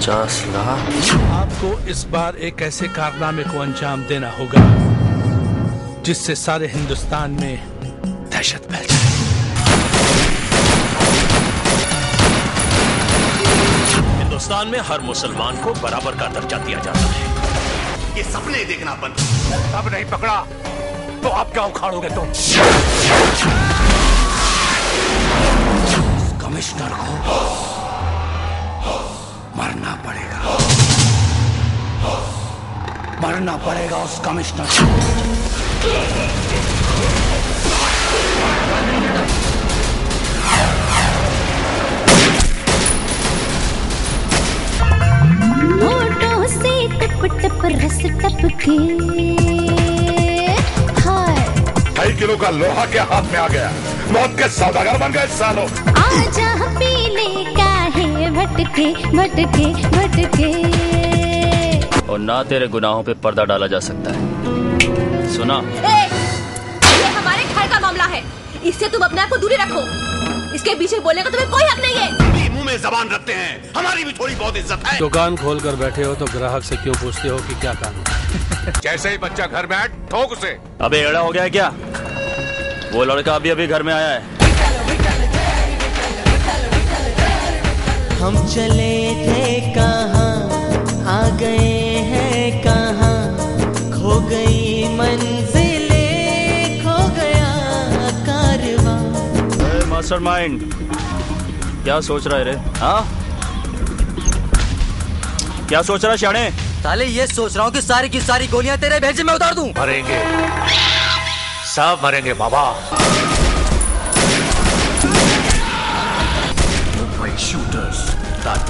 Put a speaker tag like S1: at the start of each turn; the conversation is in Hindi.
S1: पचास लाख।
S2: आपको इस बार एक ऐसे कारनामे को अंजाम देना होगा जिससे सारे हिंदुस्तान में दहशत फैल जाए।
S3: हिंदुस्तान में हर मुसलमान को बराबर का दर्जा दिया जाता है।
S4: ये सपने देखना बंद।
S3: अब नहीं पकड़ा तो आप क्या उखाड़ोगे तुम?
S4: कमिश्नर को मरना पड़ेगा उस कमिश्नर को
S5: होठों से टप टप रस टपके।
S6: ढाई किलो का लोहा के हाथ में आ गया। मौत के सौदागर बन गए सालों।
S5: आजा पीले है भटके भटके भटके।
S1: और ना तेरे गुनाहों पे पर्दा डाला जा सकता है। सुना?
S7: ए, ये हमारे घर का मामला है। इससे तुम अपने आप को दूरी रखो। इसके पीछे बोलने का तुम्हें कोई हक नहीं है।
S4: मुँह में जबान रखते हैं। हमारी भी थोड़ी बहुत इज़्ज़त है।
S2: दुकान खोल कर बैठे हो तो ग्राहक से क्यों पूछते हो कि क्या काम
S6: जैसे ही बच्चा घर में आए ठोक उसे।
S1: अबे एड़ा हो गया है क्या? वो लड़का अभी अभी घर में आया है।
S8: हम चले थे कहाँ?
S1: क्या सोच रहा है रे? हाँ? क्या सोच रहा
S8: ये सोच रहा हूँ कि सारी की सारी गोलियाँ तेरे भेजे में उतार दूँ।
S3: मरेंगे। सब मरेंगे बाबा। Shooters the